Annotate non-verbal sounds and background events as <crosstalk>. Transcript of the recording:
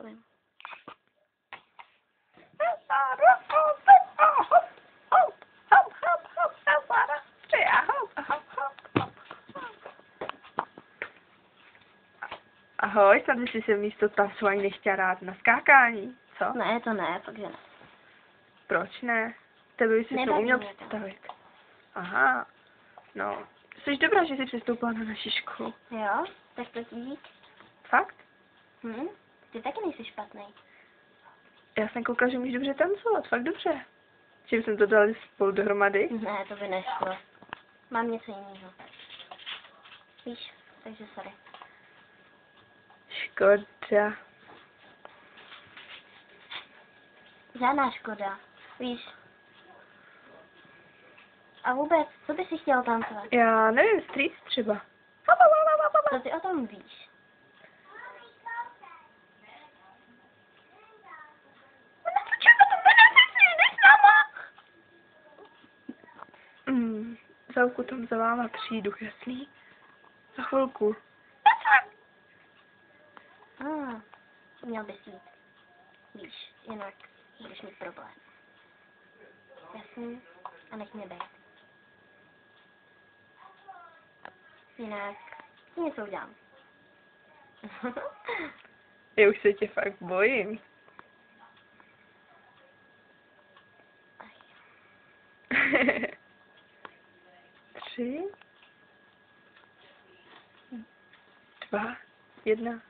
povím. Ahoj, snad jsi se místo tancování nechtěla rád na skákání, co? Ne, to ne, takže ne. Proč ne? Tebe by si to uměl představit. Aha, no, jsi dobrá, že jsi přestoupila na naši školu. Jo, tak to dík. Fakt? Hm? Ty taky nejsi špatný. Já jsem koukala, že můžeš dobře tancovat, fakt dobře. Čím jsem to dali spolu dohromady? Ne, to by nešlo. Mám něco jiného. Víš, takže sorry. Škoda. Žádná škoda. Víš. A vůbec, co by si chtěl tancovat? Já nevím, street třeba. Co ty o tom víš? Za ruku tam za váma přijdu, jasný? Za chvilku. Ah, měl bys jít. Víš, jinak budeš mít problém. Jasný? A nech mě být. Jinak něco udělám. <laughs> Já už se tě fakt bojím. <laughs> Tři, dva, jedna.